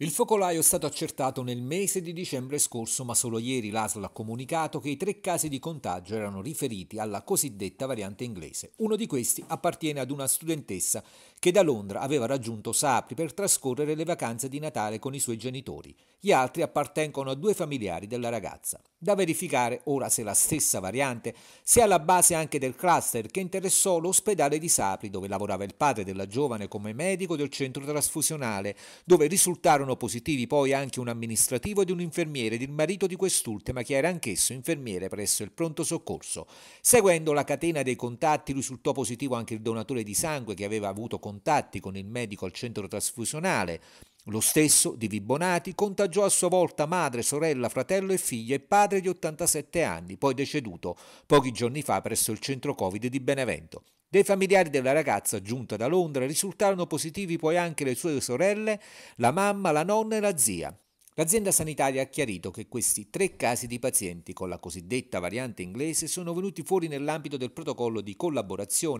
Il focolaio è stato accertato nel mese di dicembre scorso, ma solo ieri l'ASL ha comunicato che i tre casi di contagio erano riferiti alla cosiddetta variante inglese. Uno di questi appartiene ad una studentessa che da Londra aveva raggiunto Sapri per trascorrere le vacanze di Natale con i suoi genitori. Gli altri appartengono a due familiari della ragazza. Da verificare ora se la stessa variante sia alla base anche del cluster che interessò l'ospedale di Sapri, dove lavorava il padre della giovane come medico del centro trasfusionale, dove risultarono positivi poi anche un amministrativo ed un infermiere ed il marito di quest'ultima che era anch'esso infermiere presso il pronto soccorso. Seguendo la catena dei contatti risultò positivo anche il donatore di sangue che aveva avuto contatti con il medico al centro trasfusionale. Lo stesso, di Vibonati, contagiò a sua volta madre, sorella, fratello e figlia e padre di 87 anni, poi deceduto pochi giorni fa presso il centro Covid di Benevento. Dei familiari della ragazza giunta da Londra risultarono positivi poi anche le sue sorelle, la mamma, la nonna e la zia. L'azienda sanitaria ha chiarito che questi tre casi di pazienti con la cosiddetta variante inglese sono venuti fuori nell'ambito del protocollo di collaborazione